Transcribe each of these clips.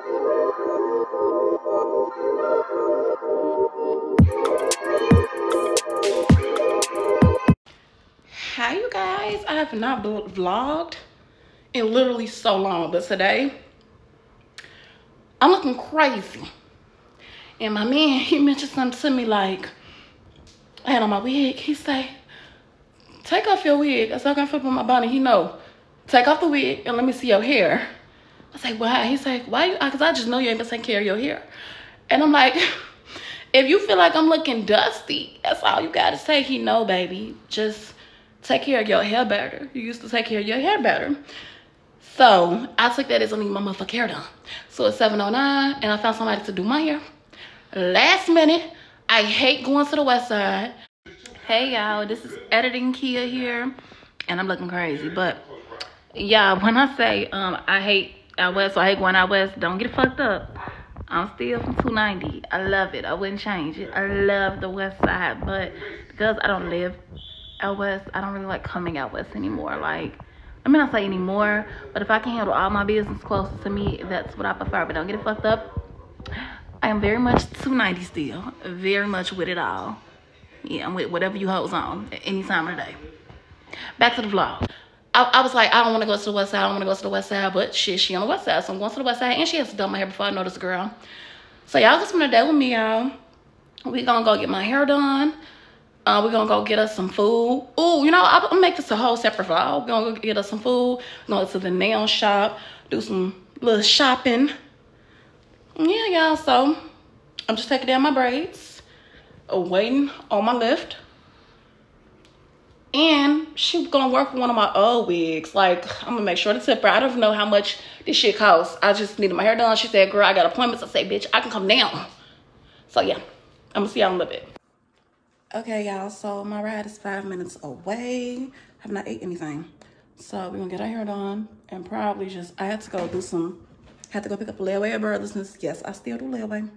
Hi, you guys. I have not vlogged in literally so long, but today I'm looking crazy. And my man, he mentioned something to me like, I had on my wig. He say, take off your wig. I said, I can flip on my body. He know, take off the wig and let me see your hair. I say, why? He say, why you, cause I just know you ain't gonna take care of your hair. And I'm like, if you feel like I'm looking dusty, that's all you gotta say. He know, baby. Just take care of your hair better. You used to take care of your hair better. So I took that as only my motherfucking hair done. So it's 7.09 and I found somebody to do my hair. Last minute, I hate going to the west side. Hey y'all, this is editing Kia here. And I'm looking crazy. But yeah, when I say um I hate out west, so I hate going out west, don't get fucked up. I'm still from 290. I love it. I wouldn't change it. I love the west side. But because I don't live out west, I don't really like coming out west anymore. Like, I mean, I say anymore, but if I can handle all my business close to me, that's what I prefer. But don't get it fucked up. I am very much 290 still. Very much with it all. Yeah, I'm with whatever you hoes on at any time of the day. Back to the vlog. I, I was like, I don't want to go to the west side. I don't want to go to the west side. But shit, she on the west side. So I'm going to the west side. And she has to done my hair before I know this girl. So y'all just want to day with me, y'all. We gonna go get my hair done. Uh, we're gonna go get us some food. Oh, you know, I'll, I'll make this a whole separate vlog. We're gonna go get us some food. Go to the nail shop. Do some little shopping. Yeah, y'all. So I'm just taking down my braids. Waiting on my lift. And she's gonna work with one of my old wigs. Like, I'm gonna make sure to tip her. I don't know how much this shit costs. I just needed my hair done. She said, girl, I got appointments. I say, bitch, I can come down. So yeah, I'm gonna see y'all in a little bit. Okay, y'all, so my ride is five minutes away. I have not ate anything. So we're gonna get our hair done and probably just, I had to go do some, had to go pick up a layaway at Burlington. Yes, I still do layaway.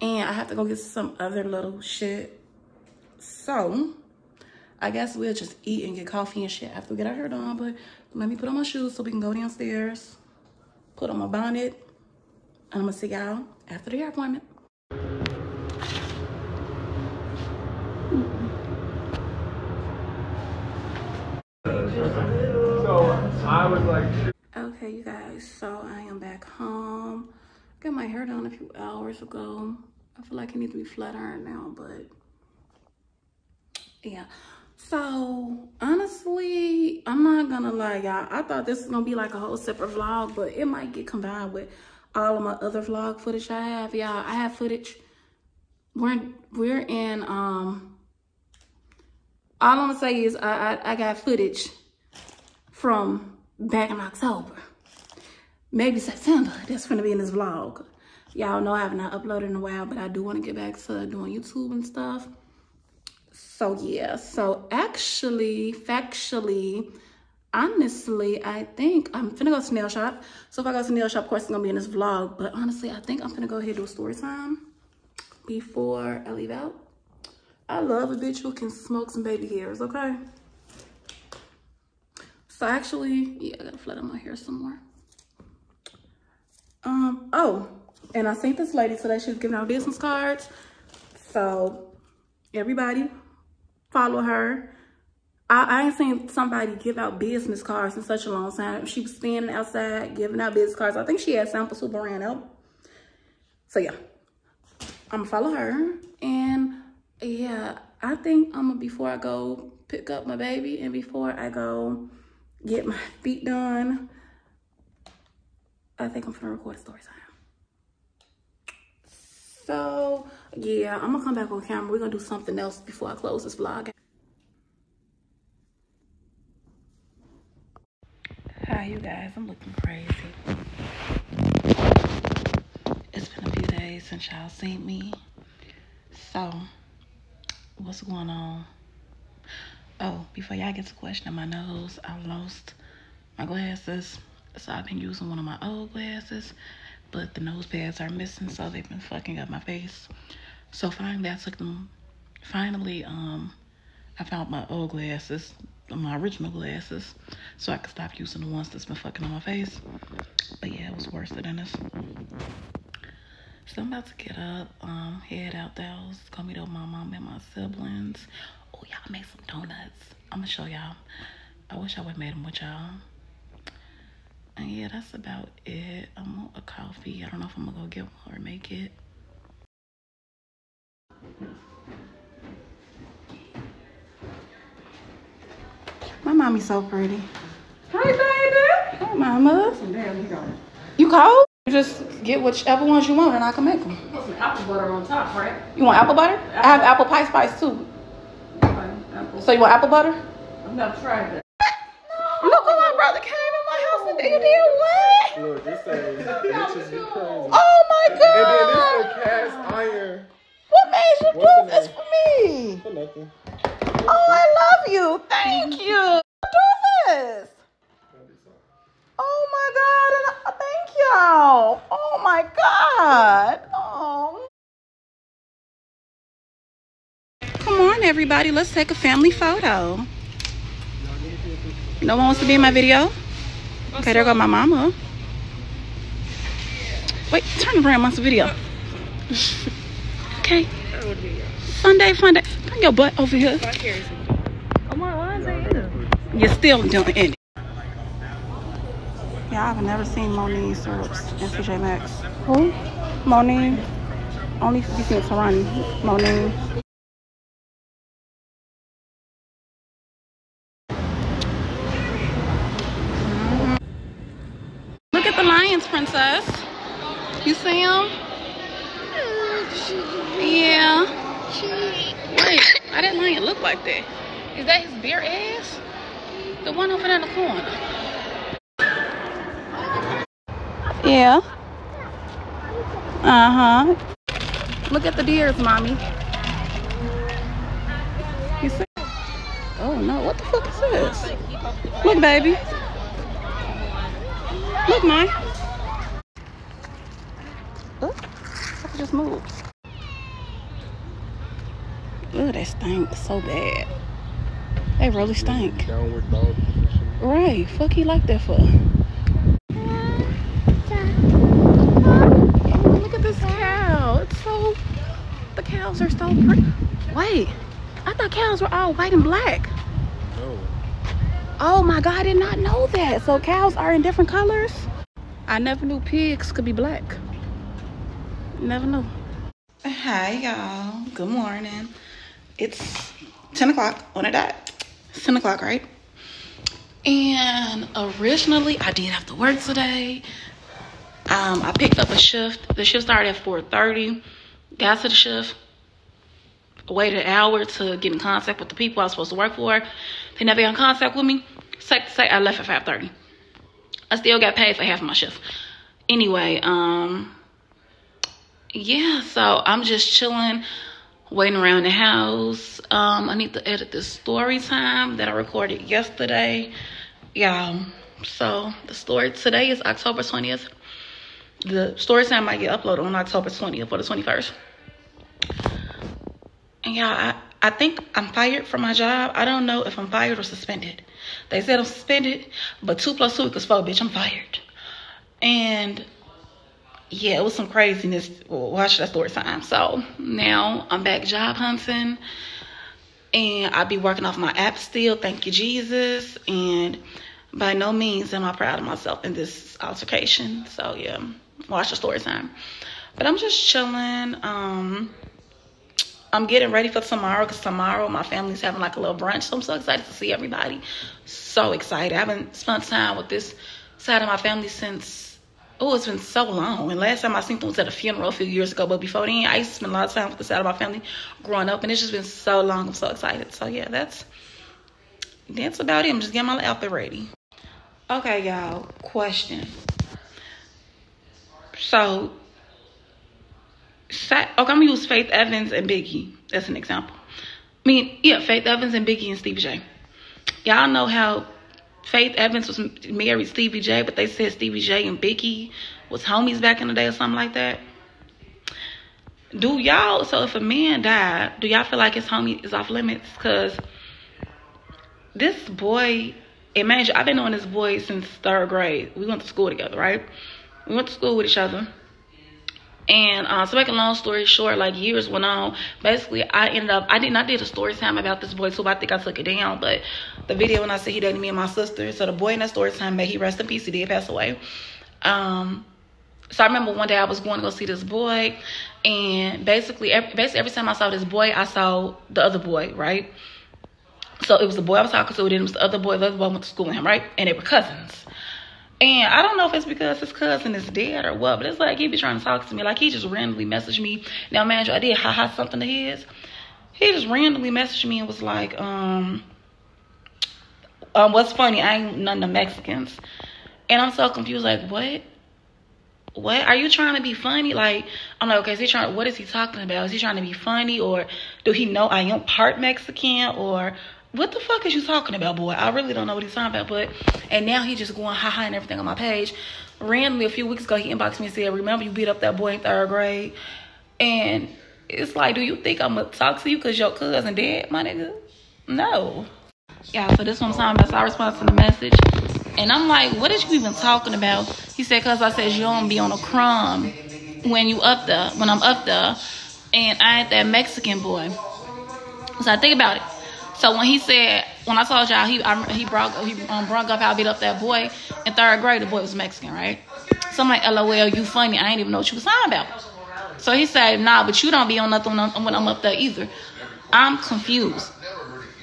And I have to go get some other little shit. So, I guess we'll just eat and get coffee and shit after we get our hair done. But let me put on my shoes so we can go downstairs, put on my bonnet, and I'm gonna see y'all after the hair appointment. So I was like, Okay, you guys, so I am back home. Got my hair done a few hours ago. I feel like it needs to be flat ironed now, but yeah. So honestly, I'm not gonna lie, y'all. I thought this was gonna be like a whole separate vlog, but it might get combined with all of my other vlog footage I have. Y'all, I have footage. We're we're in um all I'm gonna say is I, I, I got footage from back in October. Maybe September. That's gonna be in this vlog. Y'all know I have not uploaded in a while, but I do want to get back to doing YouTube and stuff. So yeah, so actually, factually, honestly, I think I'm finna go to nail shop. So if I go to nail shop, of course it's gonna be in this vlog. But honestly, I think I'm gonna go ahead and do a story time before I leave out. I love a bitch who can smoke some baby hairs, okay? So actually, yeah, I gotta flat on my hair some more. Um, oh, and I seen this lady today. She was giving out business cards. So everybody follow her. I, I ain't seen somebody give out business cards in such a long time. She was standing outside giving out business cards. I think she had samples who ran out. So yeah, I'm gonna follow her. And yeah, I think I'm gonna, before I go pick up my baby and before I go get my feet done, I think I'm gonna record a story time. So yeah, I'm gonna come back on camera. We're gonna do something else before I close this vlog. Hi you guys, I'm looking crazy. It's been a few days since y'all seen me. So, what's going on? Oh, before y'all get to question my nose, I lost my glasses. So I've been using one of my old glasses, but the nose pads are missing, so they've been fucking up my face. So finally, I took them. Finally, um, I found my old glasses, my original glasses, so I could stop using the ones that's been fucking on my face. But yeah, it was worse than this. So I'm about to get up, um, head out the house, go meet up my mom and my siblings. Oh, y'all made some donuts. I'm gonna show y'all. I wish I would have made them with y'all. And yeah, that's about it. I want a coffee. I don't know if I'm gonna go get one or make it. My mommy's so pretty. Hi, baby. Hey, mama. Damn, you cold? You just get whichever ones you want and I can make them. Put some apple butter on top, right? You want apple butter? I have apple pie spice too. Okay, apple. So you want apple butter? I've never tried that. Look who my brother came in my house and you did what? Look, this thing, bitches be crazy. Oh my And then god! this a cast iron. What made you What's do this for me? For nothing. Oh, I love you. Thank you. Do this. Oh my god! and I- Thank y'all. Oh my god. Oh. Come on, everybody. Let's take a family photo. No one wants to be in my video? Okay, there go my mama. Wait, turn around, some video. okay. Sunday, fun day. Bring your butt over here. Come on, why is it You're still doing it. Yeah, I've never seen Monique syrups in TJ Maxx. Who? Monique. Only you seen Saran. Monique. Look at the princess. You see him? Yeah. Wait, I didn't lion look like that. Is that his bare ass? The one over there in the corner. Yeah. Uh-huh. Look at the deers, mommy. You see? Oh no, what the fuck is this? Look, baby. Look, mine. Oh, I just moved. Ugh, they stink so bad. They really stink. Downward dog position. Right. Fuck he like that for? Oh, look at this cow. It's so the cows are so pretty. Wait. I thought cows were all white and black. No. Oh my god, I did not know that. So cows are in different colors? I never knew pigs could be black. Never knew. Hi y'all. Good morning. It's 10 o'clock on a dot. It's 10 o'clock, right? And originally I did have to work today. Um, I picked up a shift. The shift started at 4:30. Got to the shift. Waited an hour to get in contact with the people I was supposed to work for. They never got in contact with me. Safe say, I left at 5:30. I still got paid for half of my shift. Anyway, um, yeah. So I'm just chilling, waiting around the house. Um, I need to edit this story time that I recorded yesterday. Yeah. So the story today is October 20th. The story time might get uploaded on October 20th or the 21st. And yeah, I, I think I'm fired from my job. I don't know if I'm fired or suspended. They said I'm suspended, but two plus two equals four, bitch. I'm fired. And yeah, it was some craziness. Watch that story time. So now I'm back job hunting, and I'll be working off my app still. Thank you, Jesus. And by no means am I proud of myself in this altercation. So yeah, watch the story time. But I'm just chilling. Um, I'm getting ready for tomorrow because tomorrow my family's having like a little brunch. So I'm so excited to see everybody. So excited. I haven't spent time with this side of my family since, oh, it's been so long. And last time I seen them was at a funeral a few years ago. But before then, I used to spend a lot of time with the side of my family growing up. And it's just been so long. I'm so excited. So yeah, that's, that's about it. I'm just getting my outfit ready. Okay, y'all. Question. So, okay, I'm gonna use Faith Evans and Biggie as an example. I mean, yeah, Faith Evans and Biggie and Stevie J. Y'all know how Faith Evans was married Stevie J, but they said Stevie J and Biggie was homies back in the day or something like that. Do y'all? So if a man died, do y'all feel like his homie is off limits? Cause this boy imagine, I've been knowing this boy since third grade. We went to school together, right? We went to school with each other. And uh, to make a long story short, like years went on. Basically, I ended up I did not did a story time about this boy, so I think I took it down. But the video when I said he dated me and my sister, so the boy in that story time, may he rest in peace, he did pass away. Um, so I remember one day I was going to go see this boy, and basically, every, basically every time I saw this boy, I saw the other boy, right? So it was the boy I was talking to, then it was the other boy. The other boy went to school with him, right? And they were cousins. And I don't know if it's because his cousin is dead or what, but it's like he be trying to talk to me. Like he just randomly messaged me. Now, man, I did ha something to his. He just randomly messaged me and was like, um, um, what's funny? I ain't none of the Mexicans. And I'm so confused, like, what? What? Are you trying to be funny? Like, I'm like, okay, is he trying, what is he talking about? Is he trying to be funny or do he know I am part Mexican or what the fuck is you talking about, boy? I really don't know what he's talking about, but and now he just going ha ha and everything on my page. Randomly a few weeks ago, he inboxed me and said, "Remember you beat up that boy in third grade?" And it's like, do you think I'm gonna talk to you because your cousin dead, my nigga? No. Yeah, so this one time that's our response to the message. And I'm like, what is you even talking about? He said, cause I said you don't be on a crumb when you up there, when I'm up there, and I ain't that Mexican boy. So I think about it. So when he said, when I told y'all he I, he brought he um, brought up how I beat up that boy in third grade, the boy was Mexican, right? So I'm like, LOL, you funny. I ain't even know what you was talking about. So he said, Nah, but you don't be on nothing when I'm up there either. I'm confused.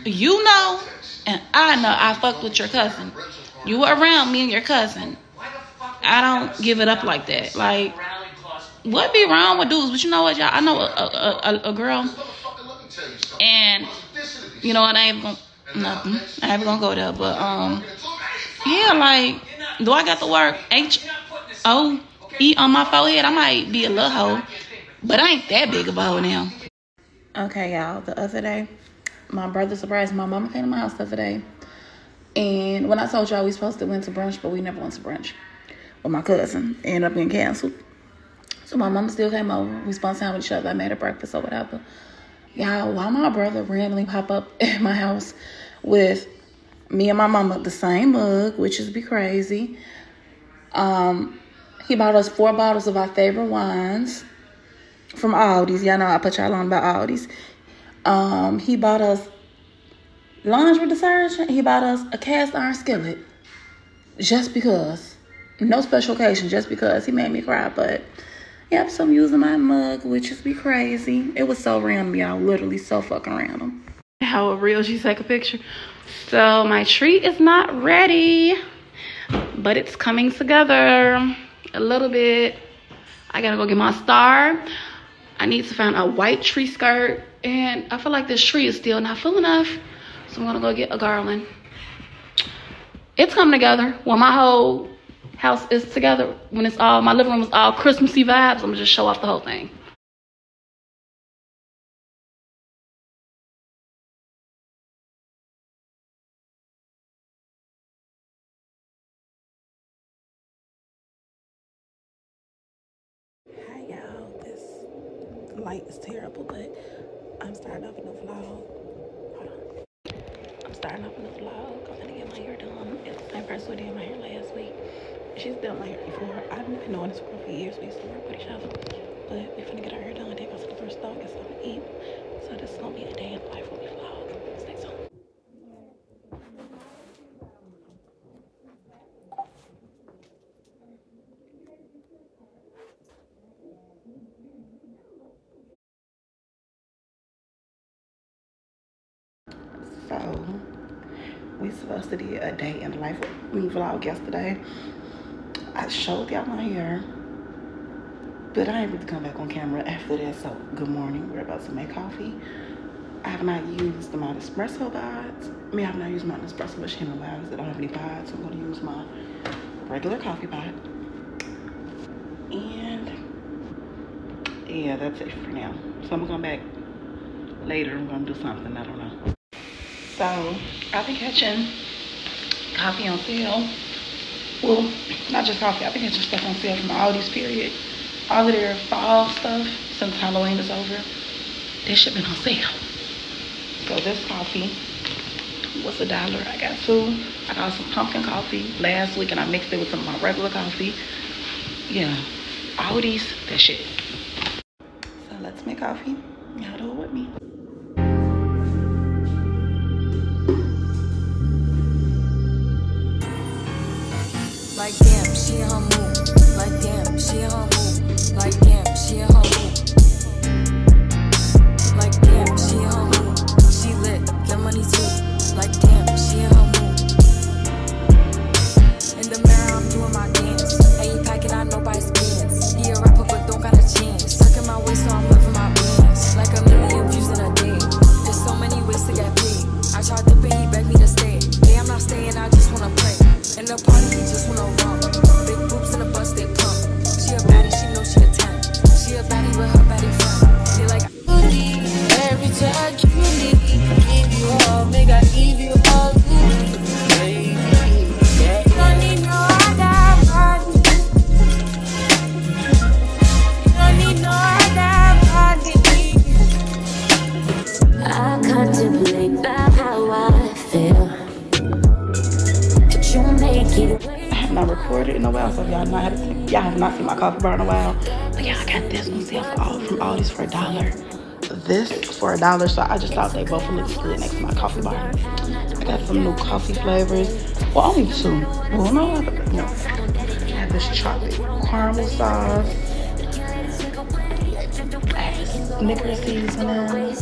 You know, and I know I fucked with your cousin. You were around me and your cousin. I don't give it up like that. Like, what be wrong with dudes? But you know what, y'all? I know a, a, a, a girl, and you know what? I ain't gonna nothing. I ain't gonna go there. But um, yeah, like, do I got to work? H O E on my forehead? I might be a little hoe, but I ain't that big of a hoe now. Okay, y'all. The other day, my brother surprised my mama came to my house the other day. And when I told y'all we supposed to went to brunch, but we never went to brunch with my cousin. Ended up being canceled. So my mama still came over. We spent time with each other. I made her breakfast or whatever. Y'all, why my brother randomly pop up at my house with me and my mama the same mug, which is be crazy. Um, he bought us four bottles of our favorite wines from Aldi's. Y'all know I put y'all on about Aldi's. Um, he bought us laundry detergent. He bought us a cast iron skillet just because. No special occasion, just because he made me cry. But yep, so I'm using my mug, which is be crazy. It was so random, y'all. Literally so fucking random. How real she take a picture. So my treat is not ready, but it's coming together a little bit. I gotta go get my star. I need to find a white tree skirt, and I feel like this tree is still not full enough. So I'm gonna go get a garland. It's coming together. When my whole house is together, when it's all, my living room is all Christmassy vibes, I'm gonna just show off the whole thing. Hi y'all, this light is terrible, but I'm starting off a new vlog. I'm starting off a new vlog. I'm gonna get my hair done. It's the same person who my hair last week. She's done my hair before. I've been knowing this girl for years. We used to work with each other. But we're gonna get our hair done. Then go to the first store, get something to eat. So this is gonna be a day in life when we vlog. Stay tuned. So we supposed to do a day in life with me vlog yesterday. I showed y'all my hair, but I ain't really come back on camera after that. So good morning. We're about to make coffee. I have not used my espresso pods. I mean, I have not used my espresso machine in a while because I don't have any pods. So I'm gonna use my regular coffee pot. And yeah, that's it for now. So I'm gonna come back later. I'm gonna do something. I don't know. So I've been catching coffee on sale. Well, not just coffee. I've been catching stuff on sale from Aldi's period. All of their fall stuff since Halloween is over. This shit been on sale. So this coffee, what's a dollar? I got two. I got some pumpkin coffee last week and I mixed it with some of my regular coffee. Yeah, these, that shit. So let's make coffee. Y'all do it with me. A dollar, so I just thought they both looked good next to my coffee bar. I got some new coffee flavors. Well, only two. Well, no, no. I have this chocolate caramel sauce. I seasoning.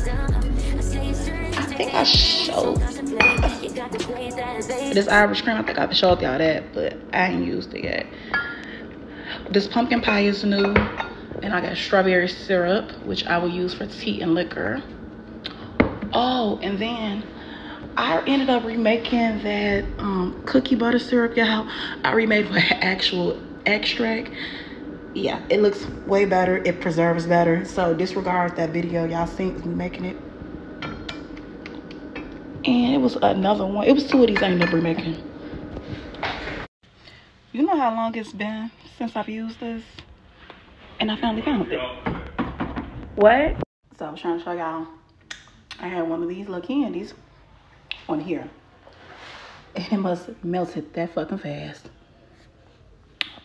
I think I showed this Irish cream. I think I showed y'all that, but I ain't used it yet. This pumpkin pie is new, and I got strawberry syrup, which I will use for tea and liquor. Oh, and then I ended up remaking that um, cookie butter syrup, y'all. I remade with actual extract. Yeah, it looks way better. It preserves better. So disregard that video y'all seen me making it. And it was another one. It was two of these I ended up remaking. You know how long it's been since I've used this? And I finally found it. What? So I was trying to show y'all. I had one of these little candies on here. And it must have melted that fucking fast.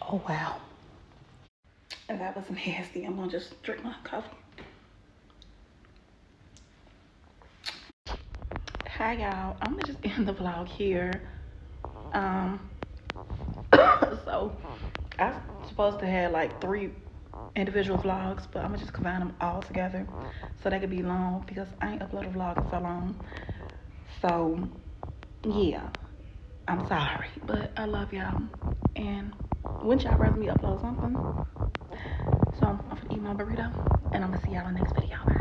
Oh wow. And that was nasty. I'm gonna just drink my coffee. Hi y'all. I'm gonna just end the vlog here. Um so I'm supposed to have like three individual vlogs, but I'm gonna just combine them all together so they could be long because I ain't uploaded a vlog so long. So yeah, I'm sorry, but I love y'all. And wouldn't y'all rather me upload something? So I'm gonna eat my burrito and I'm gonna see y'all in the next video.